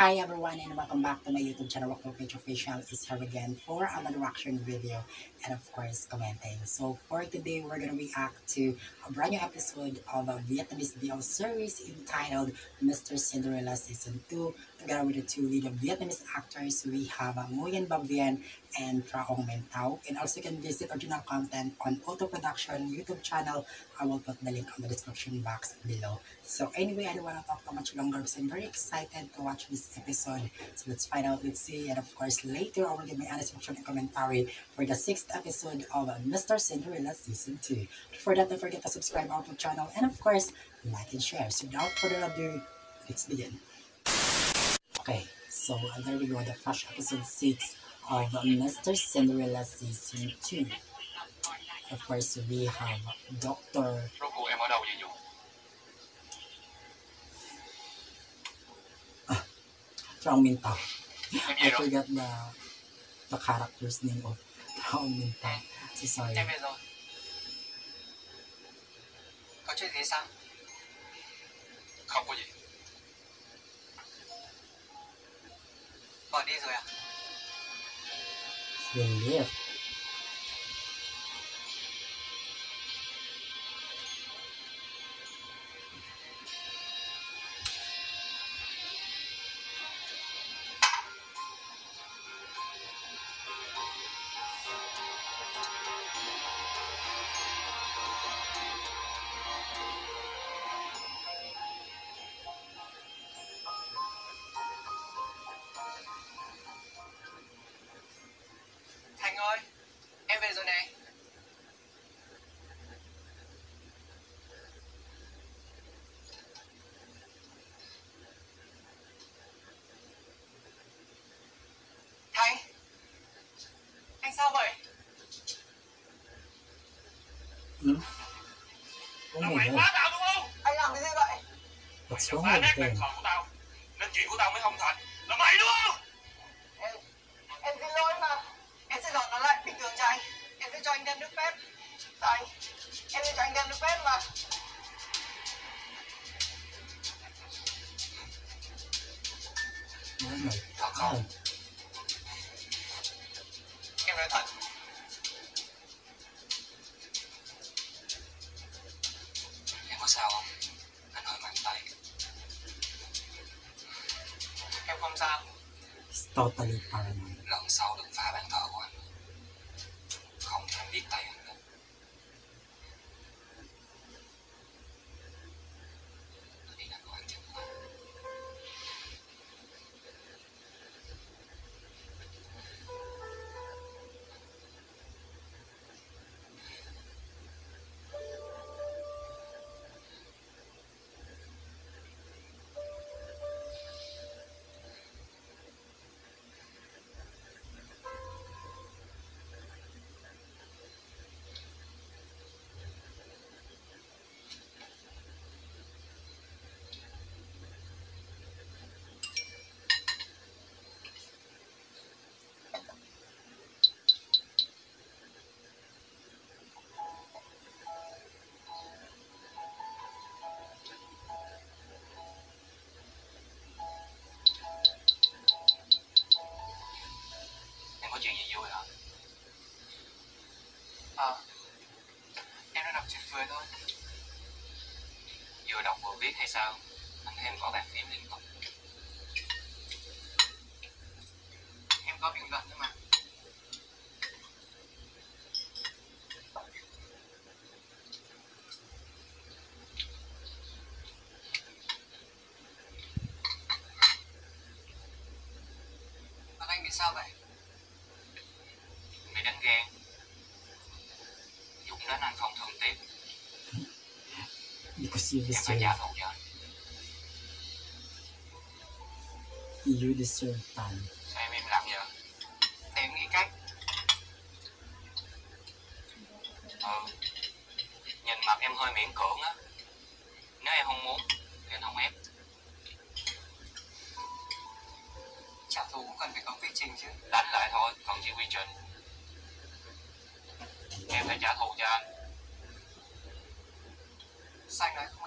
Hi everyone and welcome back to my YouTube channel, Wakto Page Official is here again for another reaction video and of course commenting. So for today, we're gonna react to a brand new episode of a Vietnamese BL series entitled Mr. Cinderella Season 2 together with the two lead Vietnamese actors. We have uh, Nguyen Bab Vien and Traong Minh Tao and also you can visit original content on Auto Production YouTube channel. I will put the link on the description box below. So anyway, I don't want to talk too much longer because I'm very excited to watch this episode. So let's find out, let's see. And of course, later I will give my reaction and commentary for the sixth episode of Mr. Cinderella Season 2. Before that, don't forget to subscribe our channel and of course, like and share. So without further ado, let's begin. Okay, so uh, there we go, the first episode 6 of Mr. Cinderella Season 2. Of course, we have Dr. Rốt cuộc em ở đâu vậy Dụ? Trong Minh Tao. I forgot the the character's name of Trong Tao. So sorry. Em về rồi. Có chuyện gì sao? Không có gì. Vợ đi rồi à? Anh sao vậy? Hmm? Oh my god, tao đúng không? Anh làm cái gì vậy? nát bàn him? thờ của tao, nên chuyện của tao mới không thành. Là mày đúng không? Em, em xin lỗi mà. Em sẽ dọn nó lại bình thường cho anh. Em sẽ cho anh thêm nước phép. Anh, em sẽ cho anh thêm nước phép mà. Oh my Thật không? Totally paranoid. Sao? You Em phải deserve, trả thù cho anh you deserve time. Sao em lặng vậy? Để em nghĩ cách. Ừ Nhìn mặt em hơi miễn cưỡng á. Nếu em không muốn Thì anh không ép. Trả thù cũng cần phải có quy trình chứ. Đánh lại thôi, còn gì quy trình. Em phải trả thù cho anh Sao anh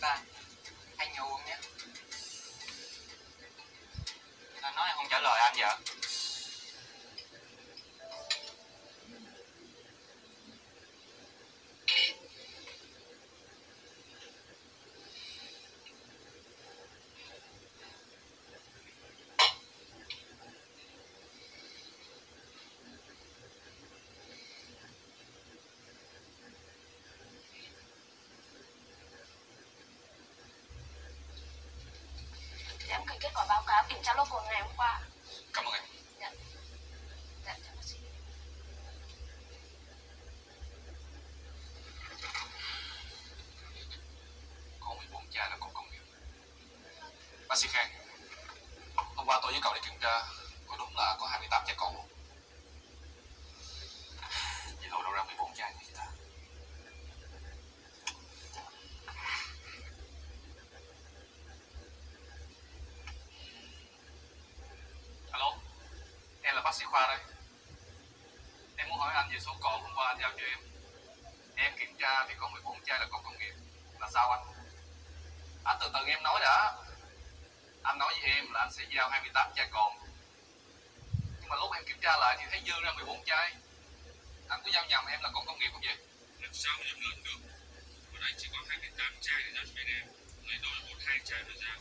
Thuốc kết quả báo cáo kiểm tra local ngày hôm qua Cảm ơn em dạ chào bác sĩ Có 14 cha là con công nghiệp Bác sĩ Khang Hôm qua tôi với cậu đi kiểm tra Có đúng là có 28 cha con không? Vậy lộ đâu ra 14 cha như vậy ta Alo Em là bác sĩ Khoa đây. Em muốn hỏi anh về số cồn hôm qua anh giao cho em. Em kiểm tra thì có 14 chai là có công nghiệp. Là sao anh? Anh từ từ em nói đã. Anh nói với em là anh sẽ giao 28 chai còn. Nhưng mà lúc em kiểm tra lại thì thấy dư ra 14 chai. Anh có giao nhầm em là còn công nghiệp không vậy? làm sao mà lớn được? Còn nay chỉ có 28 chai để giao cho bên em. Ngày đôi là một hai chai rồi giao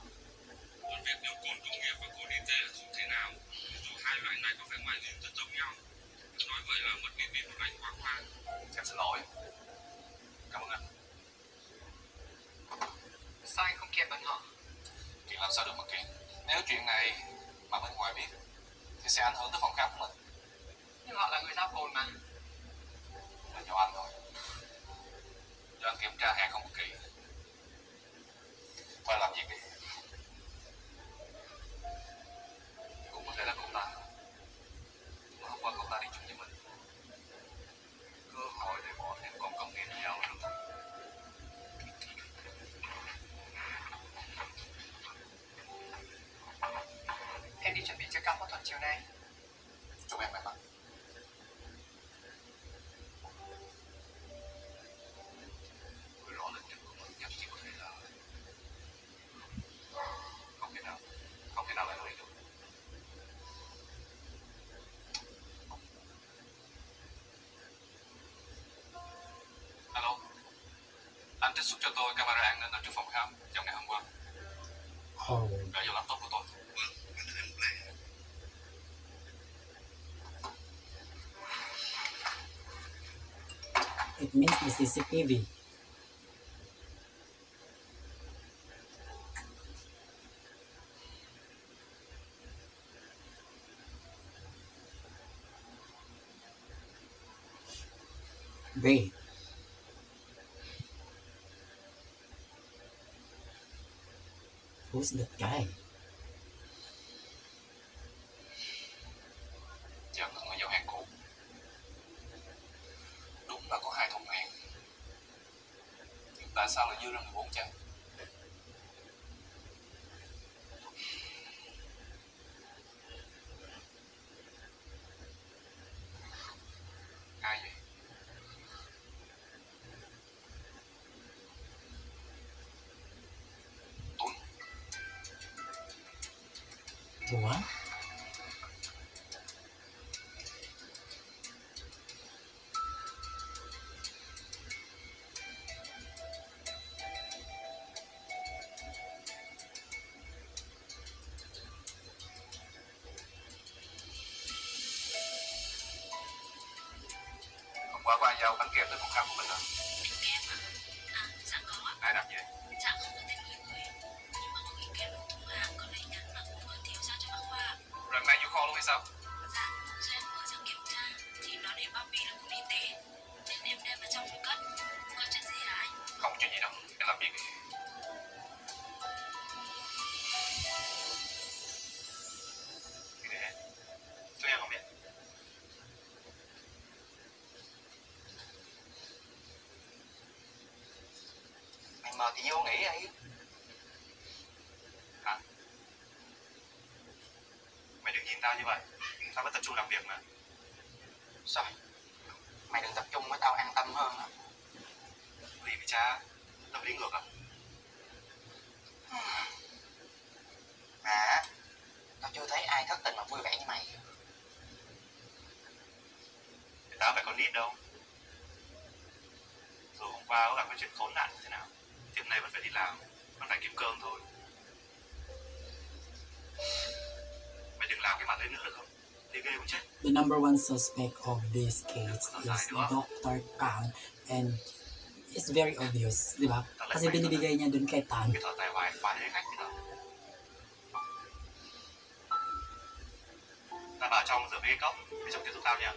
còn việc điều cồn công nghiệp và cồn y tế là không thế nào hai loại này có vẻ ngoài nhìn rất giống nhau nói vậy là mất uy tín của anh quá khoa Em xin lỗi Cảm ơn anh. Sao anh không kiện bọn họ? Chuyện làm sao được mà kiện Nếu chuyện này mà bên ngoài biết Thì sẽ ảnh hưởng tới phòng khám của mình. Nhưng họ là người giao cồn mà. Là do anh thôi. Do anh kiểm tra hàng không có kỹ. Thôi làm việc đi trích xuất cho tôi camera an ninh ở trước phòng khám trong ngày hôm qua Oh, Gửi vào laptop của tôi it means the CCTV. Wait. Who's that guy? What? Hôm qua có giao bánh kẹp tới phòng khám của mình rồi. Trung làm việc mà. Sao? Mày đừng tập trung với tao an tâm hơn á. Lý với cha Tâm lý ngược à. Mà, Tao chưa thấy ai thất tình mà vui vẻ như mày. Thì tao phải có nít đâu. Dù hôm qua có gặp cái chuyện khốn nạn như thế nào, Thì hôm nay vẫn phải đi làm, Vẫn phải kiếm cơm thôi. Mày đừng làm cái mặt đấy nữa được không? Thì ghê cũng chết The number one suspect of this case is Dr. Kang and it's very obvious, di ba? Kasi binibigay niya dun kay Tan. Cái thở dài hoài Quá thế khách bây giờ Ta vào trong rửa mấy cái cốc Để chồng tiếp giúp tao nha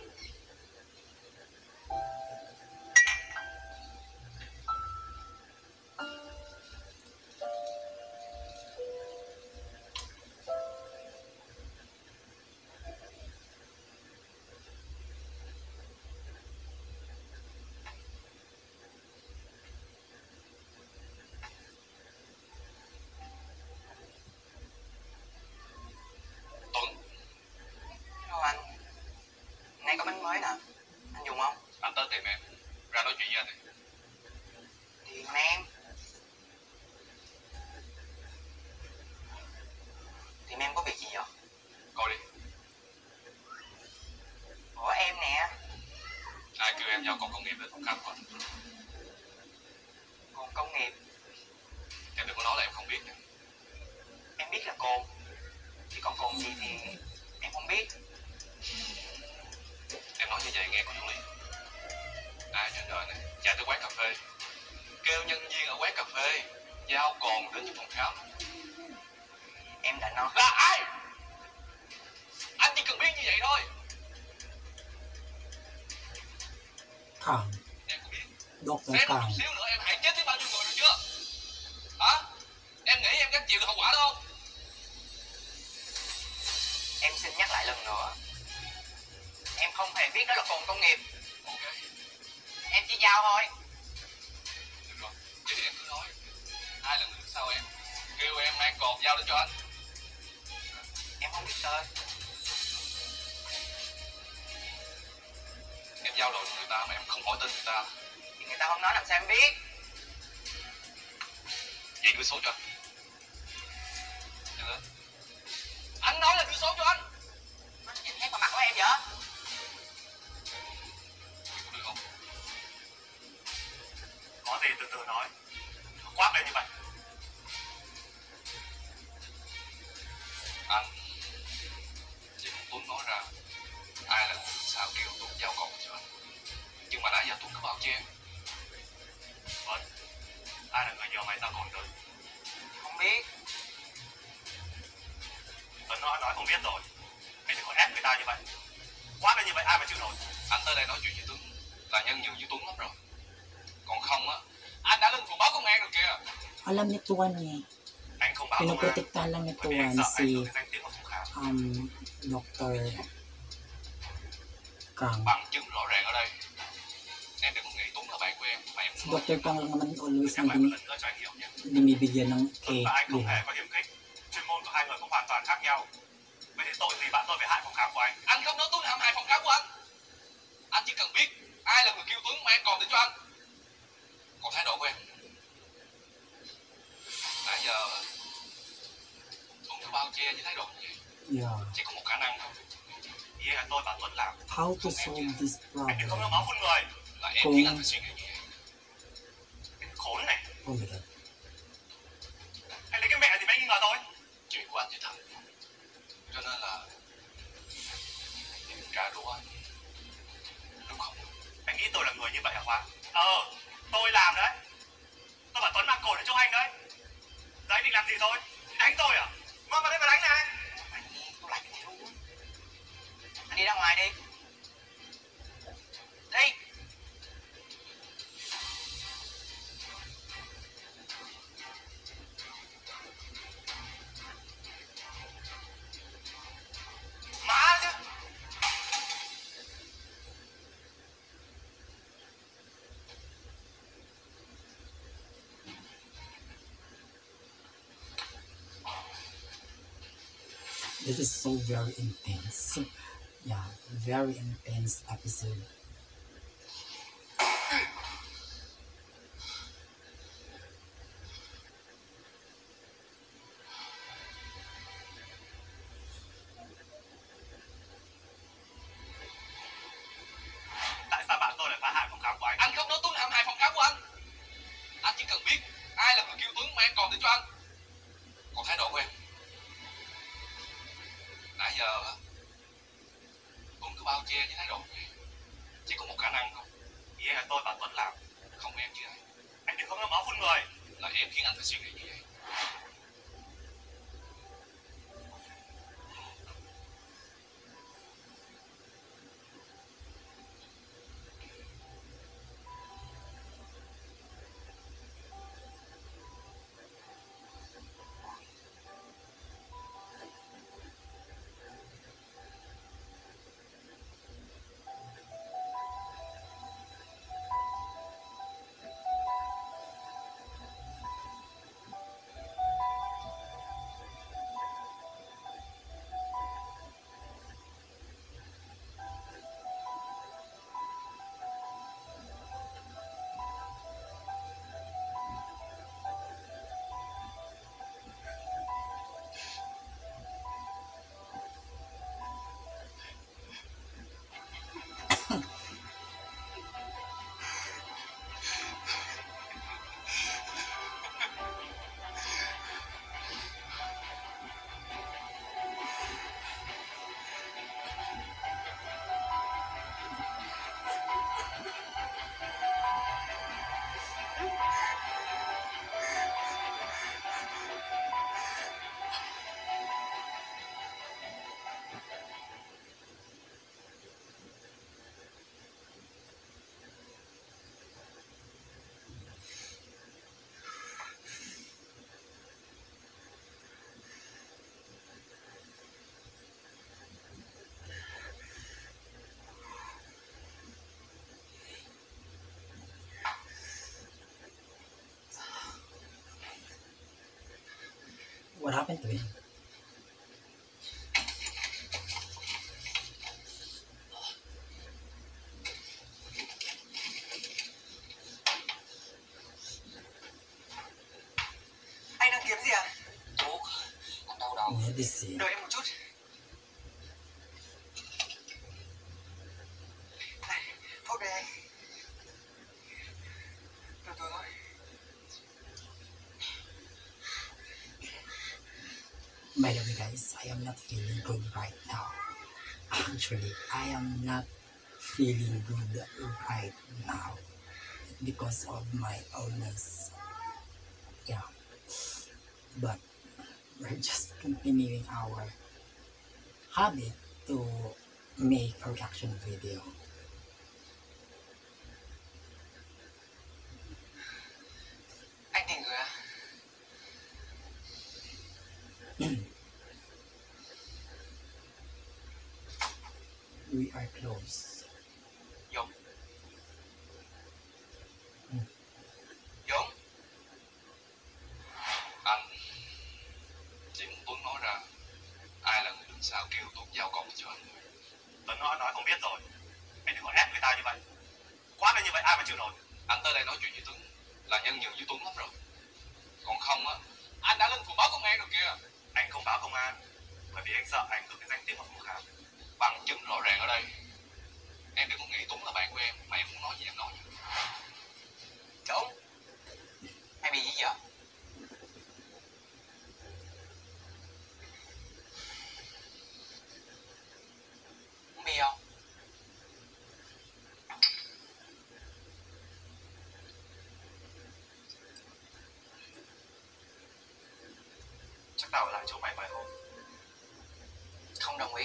giao đồ cho người ta mà em không hỏi tên người ta. Thì người ta không nói làm sao em biết? Vậy đưa số cho anh. Nhanh lên Anh nói là đưa số cho anh. Nó nhìn hết vào mặt của em vậy? Được không? Có gì từ từ nói Alam ni Tuan eh. Anh không Pinoprotektahan lang ni anh Tuan si um, Dr. Kang. Si Dr. Kang lang naman always Em na lại anh binibigyan ng cake, Eh. anh không hai người cũng hoàn toàn khác nhau Vậy thì tội gì bạn tôi phải hại phòng khám của anh Anh không nói Tuấn hãm hại phòng khám của anh Anh chỉ cần biết Ai là người kêu Tuấn em còn đến cho anh Còn thái độ của em giờ Tuấn cứ bao che với thái độ vậy. Yeah. Chỉ có một khả năng thôi. Ý là tôi và Tuấn làm. How to solve this Anh đừng có problem? nói máu phun người. Là em Cũng- khiến anh phải suy nghĩ. Như vậy này. My god. Anh lấy cái mẹ gì mà anh nghi ngờ tôi Chuyện của anh thì thật. Cho nên là Em trả đũa. Anh Đúng không? Anh nghĩ tôi là người như vậy hả Khoa Ờ this is so very intense. Yeah very intense episode. đáp đến tuổi anh đang kiếm gì à? Thuốc, đau đầu. Đợi I am not feeling good right now. Actually, I am not feeling good right now because of my illness. Yeah. But we're just continuing our habit to make a reaction video. lives. bảo lại chỗ mày vài hôm. Không đồng ý.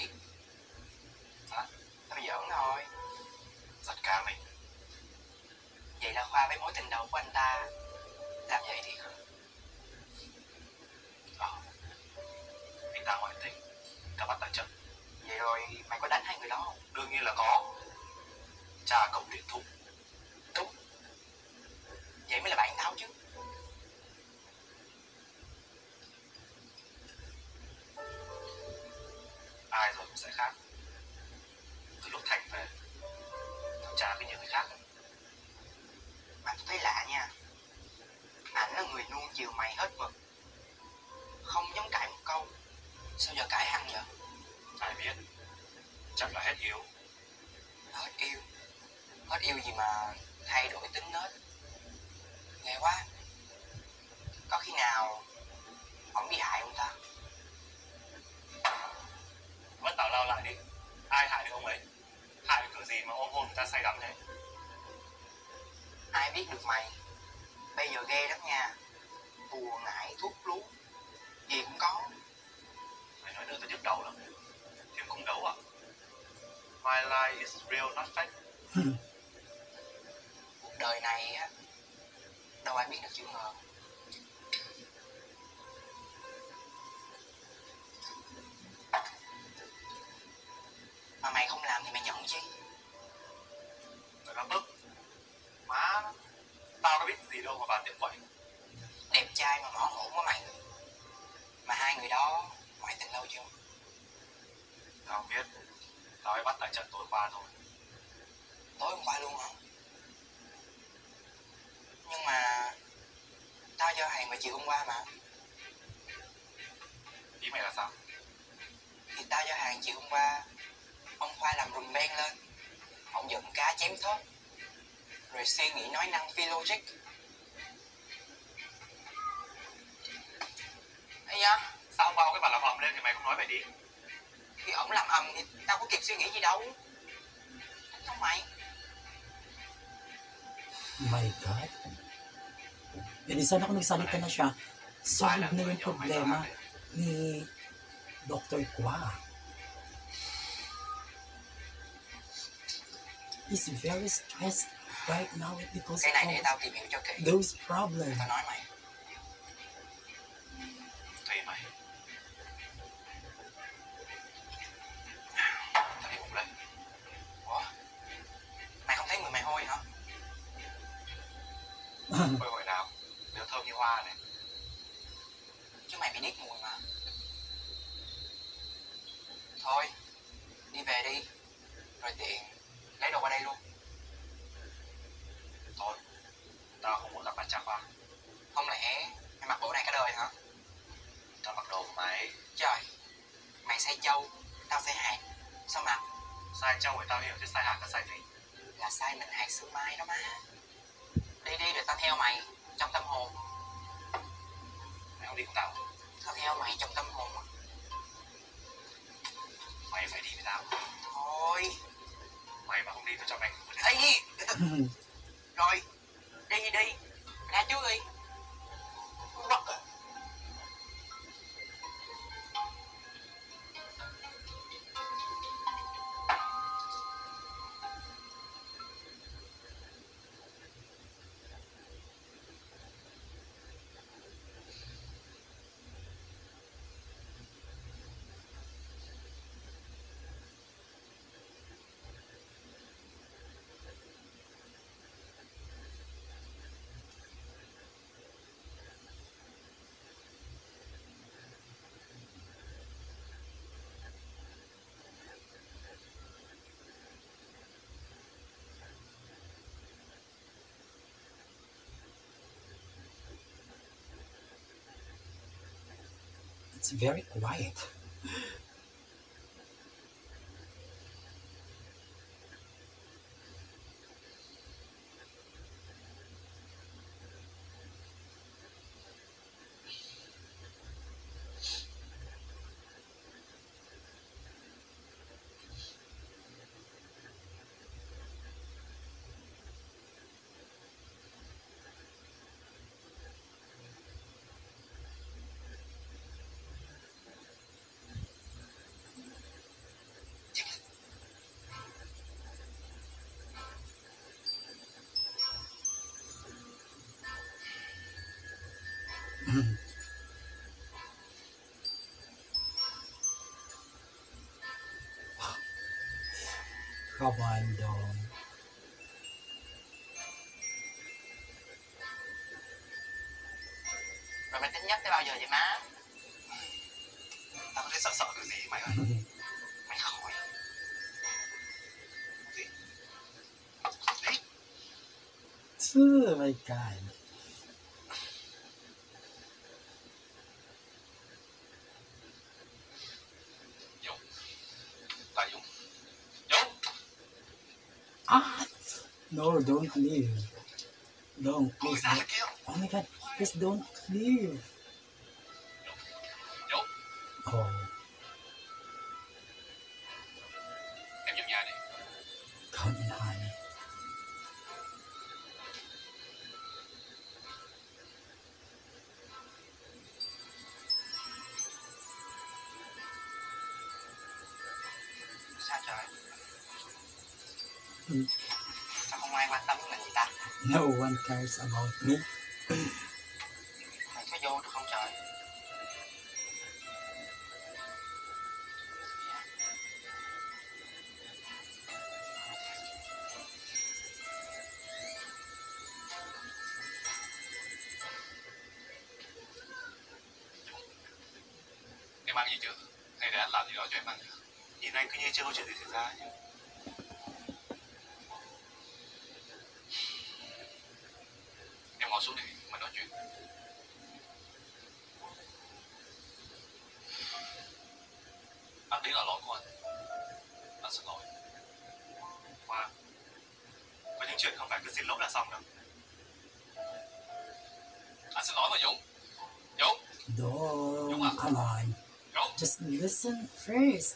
Chắc là hết yêu. Hết yêu. Hết yêu gì mà thay đổi tính nết Ghê quá. Có khi nào Ông bị hại không ta? Vẫn tào lao lại đi. Ai hại được ông ấy? Hại được kiểu gì mà ôm hôn người ta say đắm thế? Ai biết được mày? Bây giờ ghê lắm nha. Bùa ngải thuốc lú. Gì cũng có. Mày nói nữa tôi nhức đầu lắm. Phim cung đấu à My life is real not fake. Cuộc đời này á Đâu ai biết được chữ ngờ Mà mày không làm thì mày giận chi? Mày nó bức Má Tao có biết gì đâu mà vào tiệm quậy. Đẹp trai mà mỏ hổn quá mày. Mà hai người đó ngoại tình lâu chưa Tao không biết Tao ấy bắt tại trận tối qua thôi. Tối hôm qua luôn hả? Nhưng mà Tao giao hàng vào chiều hôm qua mà. Ý mày là sao? Thì tao giao hàng chiều hôm qua Ông Khoa làm rùm beng lên. Ông giận cá chém thớt. Rồi suy nghĩ nói năng phi logic. Ây da Sao qua cái bản làm ầm lên thì mày không nói vậy đi Thì ổng làm ầm thì tao có kịp suy nghĩ gì đâu Không mày My God. Yan, sana kung nagsalita na siya, solve na yung problema ni Dr. Kwa. He's very stressed right now because of tao tìm hiểu cho kỹ those problems. Hoa này. Chứ mày bị điếc mùi mà. Thôi Đi về đi. Rồi tiện Lấy đồ qua đây luôn. Thôi Tao không muốn gặp mặt cha khoa. Không lẽ Mày mặc bộ này cả đời hả? Tao mặc đồ của mày. Trời Mày say trâu Tao say hạt. Sao mặc Sai trâu thì tao hiểu chứ sai hạt là sai gì? Là sai mình hạt sương mai đó má It's very quiet. Dom. Rồi mày tính nhấp tới bao giờ vậy má Tao có thấy sợ sợ cái gì mày ơi Mày khỏi Gì my God. No, don't leave. Don't, please. ra Don't. rồi kia Oh my god, please don't leave. Dũng Oh, sao không ai quan tâm đến mình vậy ta No one cares about me. mày có vô được Just listen first.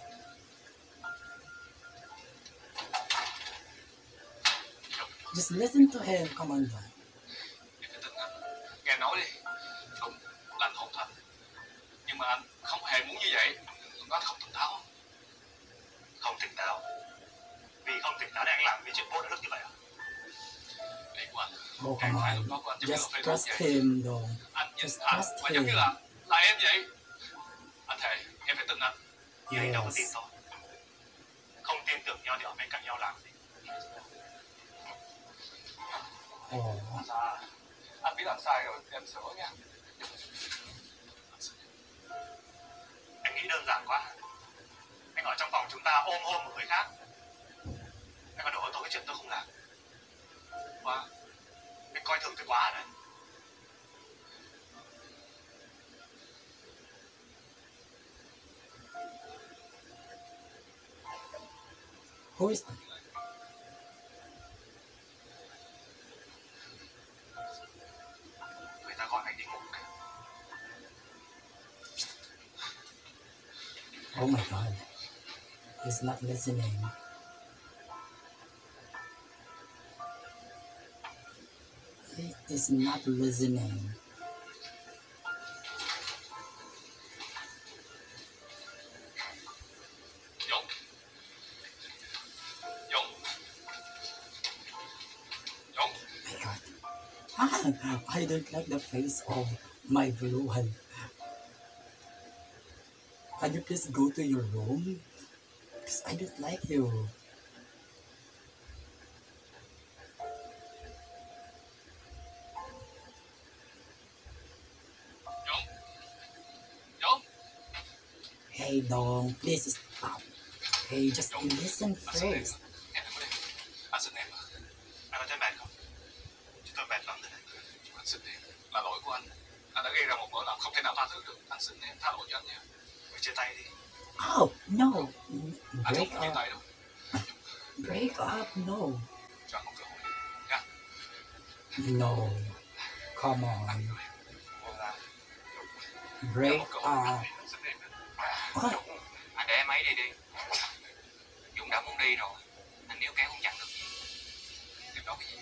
Just listen to him. Anh Nghe nói đi Đúng là anh không thành Nhưng mà anh không hề muốn như vậy anh không tỉnh táo Không tỉnh táo Vì không tỉnh táo để anh làm cái chuyện vô đạo đức như vậy à Ý của anh Oh, phải on. lúc đó của anh giống như Just là Facebook trust vậy him, Dong. Anh nhìn just anh mà giống như là Là em vậy Anh thề em phải tin anh Vì anh đâu có tin tôi Không tin tưởng nhau thì ở bên cạnh nhau làm gì Oh, Dạ, anh biết làm sai rồi, em sửa nha. Anh nghĩ đơn giản quá. Anh ở trong phòng chúng ta ôm hôn một người khác. Anh còn đổ tôi cái chuyện tôi không làm. Quá. Anh coi thường tôi quá rồi đấy. Who is that? Người ta gọi anh đi ngủ kìa. Oh my god. He's not listening. He is not listening. Don't like the face of my one. Can you please go to your room? Because I don't like you. Hey, Dong, please stop. Hey, just listen first. No. Come on. Break up. Anh. What? anh để em ấy đi đi dũng đã muốn đi rồi anh níu kéo không chặt được Em nói cái gì?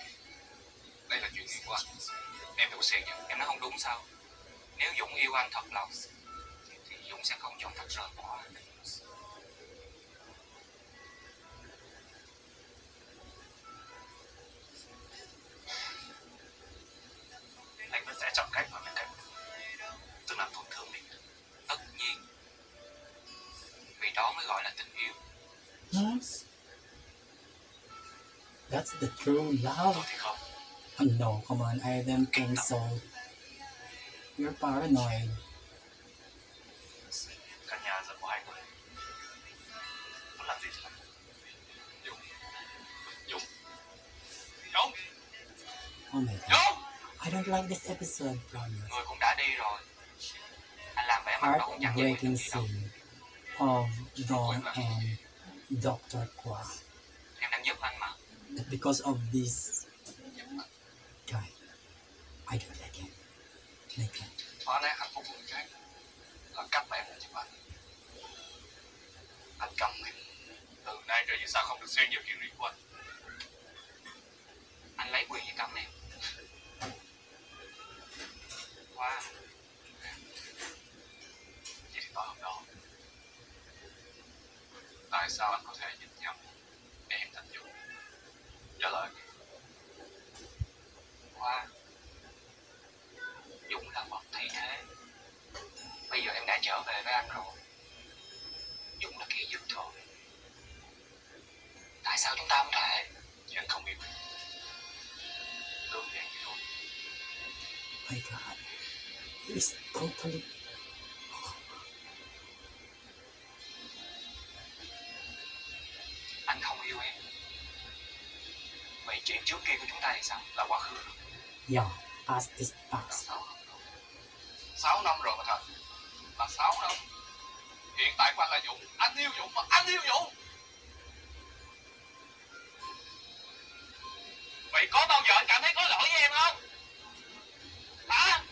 Đây là chuyện riêng của anh. Em đủ xịn xen em nói không đúng sao nếu dũng yêu anh thật lòng, thì dũng sẽ không chọn thật rời bỏ Anh Huh? That's the true love. Oh, no, come on, I don't think so. You're paranoid. Oh my god. I don't like this episode, promise. người cũng đã đi rồi anh làm vẻ mặt cũng chẳng Heartbreaking scene of Dawn and Dr. Kwa. em đang giúp anh mà That because of this guy, I don't like him. Like that. phá nát hạnh phúc của khác là cách mà em muốn giúp anh anh cấm em từ nay trở về sau không được xen vào chuyện riêng của anh anh lấy quyền gì cấm em qua vậy thì tối hôm đó tại sao anh có thể nhìn nhầm em thành dũng trả lời. Qua Dũng là một thay thế Bây giờ em đã trở về với anh rồi. Dũng là kẻ giật thôi. Tại sao chúng ta không thể? Vì không biết. em Đơn giản vậy thôi My God. He's totally chuyện trước kia của chúng ta thì sao? Là quá khứ. Yeah, past is past. sáu năm rồi. Sáu năm rồi mà thật Là sáu năm. Hiện tại của anh là Dũng. Anh yêu Dũng mà anh yêu Dũng. Vậy có bao giờ anh cảm thấy có lỗi với em không? Hả?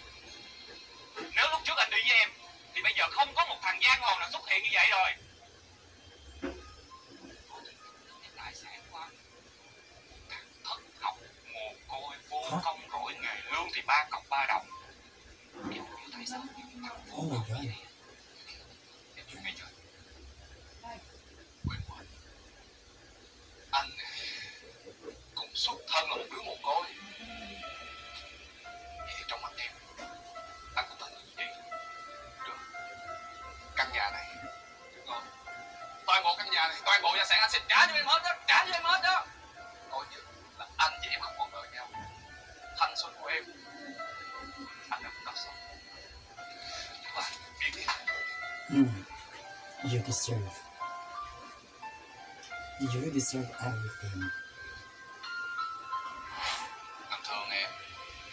Nếu lúc trước anh đi với em Thì bây giờ không có một thằng giang hồ nào xuất hiện như vậy rồi Hả? công rỗi nghề lương thì ba cọc ba đồng. Không hiểu tại sao? Thằng Em chưa nghe chưa? Quên Anh cũng xuất thân là một đứa mồ côi. Thì trong mắt em anh cũng thân như vậy được. Căn nhà này ngon toàn bộ căn nhà này toàn bộ gia sản anh sẽ trả cho em hết đó trả cho em hết đó You deserve. You deserve everything. anh thương em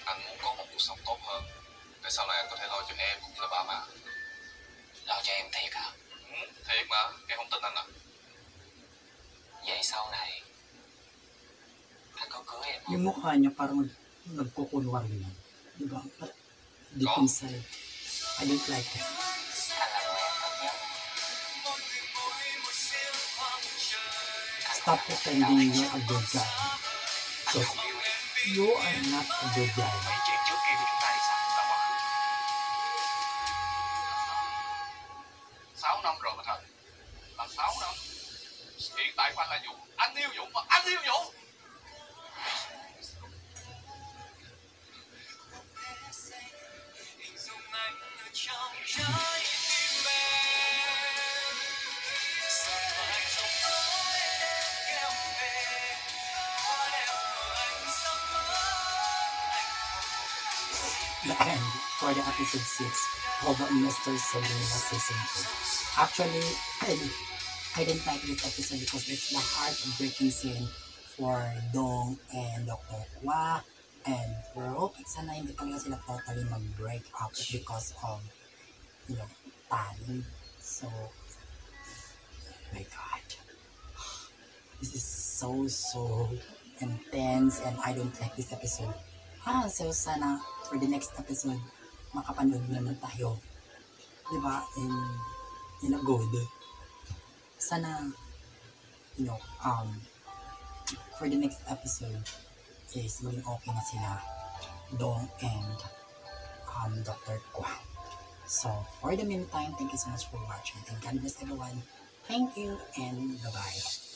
anh muốn có một cuộc sống tốt hơn để sau này anh có thể lo cho em cũng như là ba má lo cho em thiệt hả ừ, thiệt mà em không tin anh à vậy sau này anh có cưới em Yung mukha niya parang nag- nagkukunwari lang. Ba? But deep Có. inside, I don't like it. Stop pretending you're a good guy. Because you are not a good guy. The end for the episode 6 of Mr. Sabrina season 2. Actually, I, I didn't like this episode because it's the heartbreaking scene for Dong and Dr. Kwa and we're hoping sana hindi talaga sila totally mag-break up because of, you know, Tan. So, oh my God. This is so, so intense and I don't like this episode. Ah, so sana for the next episode, makapanood naman tayo. Di ba? In, in a good. Sana, you know, um, for the next episode is maging okay na sila Dong and um, Dr. Kwa. So, for the meantime, thank you so much for watching and God bless everyone. Thank you and bye-bye.